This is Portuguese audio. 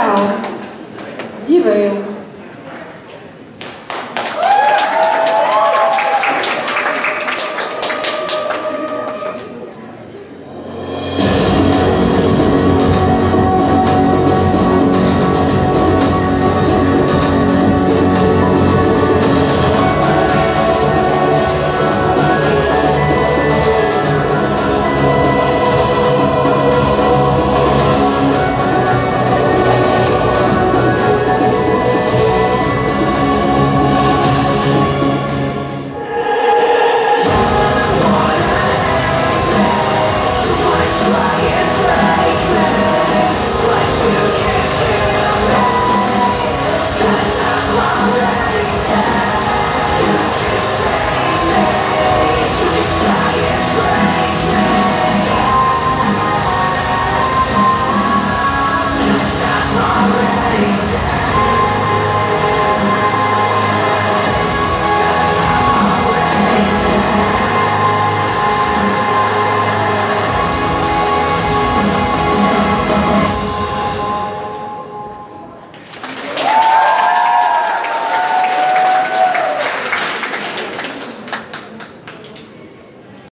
Legal. Derail.